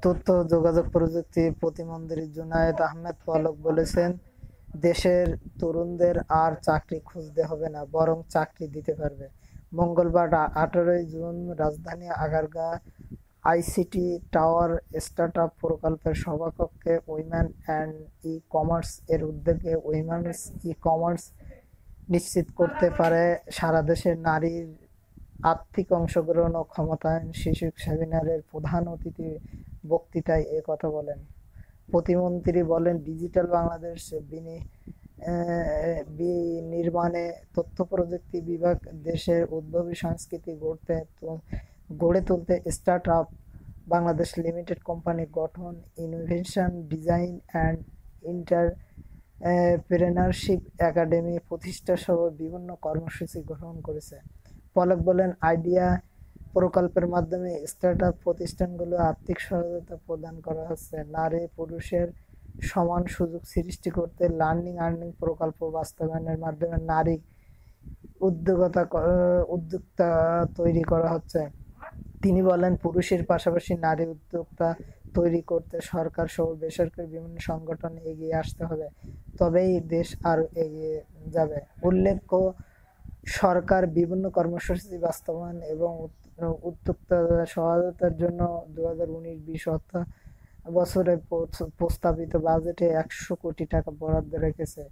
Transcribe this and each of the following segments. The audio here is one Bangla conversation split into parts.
তথ্য যোগাযোগ প্রযুক্তি প্রতিমন্ত্রী জুনায়েদ আহমেদ পলক বলেছেন, দেশের তরুণদের আর চাকরি খুঁজতে হবে না, বরং চাকরি দিতে পারবে। মঙ্গলবার আঠারোই জুন রাজধানী আগারগা আইসিটি টাওয়ার স্টার্টআপ প্রকল্পের সভাকক্ষে উইমেন অ্যান্ড ই কমার্স এর উদ্যোগে উইমেন্স ই কমার্স নিশ্চিত করতে পারে সারা দেশের নারীর আর্থিক অংশগ্রহণ ও ক্ষমতায়ন শীর্ষক সেমিনারের প্রধান অতিথি বক্তৃতায় এ কথা বলেন। প্রতিমন্ত্রী বলেন, ডিজিটাল বাংলাদেশ বিনির্মাণে তথ্য প্রযুক্তি বিভাগ দেশের উদ্ভাবী সংস্কৃতি গড়তে গড়ে তুলতে start up Bangladesh limited company গঠন innovation design and entrepreneurship academy প্রতিষ্ঠা সহ বিভিন্ন কর্মসূচি গ্রহণ করেছে। পলক বলেন, আইডিয়া প্রকল্পের মাধ্যমে স্টার্ট আপ প্রতিষ্ঠানগুলো আর্থিক সহায়তা প্রদান করা হচ্ছে। নারী, পুরুষের সমান সুযোগ সৃষ্টি করতে লার্নিং, আর্নিং প্রকল্প বাস্তবায়নের মাধ্যমে নারী উদ্যোগতা উদ্যোক্তা তৈরি করা হচ্ছে। তিনি বলেন, পুরুষের পাশাপাশি নারী উদ্যোক্তা তৈরি করতে সরকার সহ বেসরকারি বিভিন্ন সংগঠন এগিয়ে আসতে হবে, তবেই দেশ আরও এগিয়ে যাবে। উল্লেখ্য সরকার বিভিন্ন কর্মসূচি বাস্তবায়ন এবং উদ্যোক্তা সহায়তার জন্য দু হাজার উনিশ বিশ অর্থ বছরে প্রস্তাবিত বাজেটে একশো কোটি টাকা বরাদ্দ রেখেছে।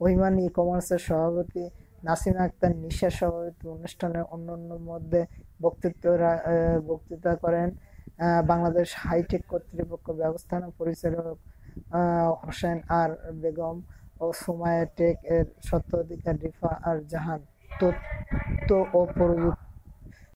ওইমান ই কমার্সের সভাপতি নাসিমা আক্তার নিশা সভাপতি অনুষ্ঠানে অন্যান্য মধ্যে বক্তৃত্ব বক্তৃতা করেন বাংলাদেশ হাইটেক কর্তৃপক্ষ ব্যবস্থাপনা পরিচালক হোসেন আর বেগম ও সুমায়া টেক এর সত্ত্বাধিকার রিফা আর জাহান। তথ্য ও প্রযুক্তি